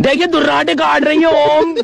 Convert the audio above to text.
देखिए दुर्राटे काट रही है ओम